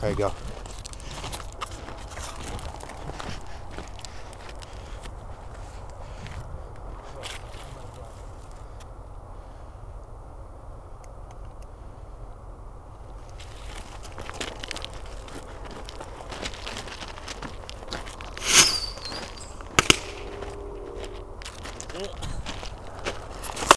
There you go. Ugh.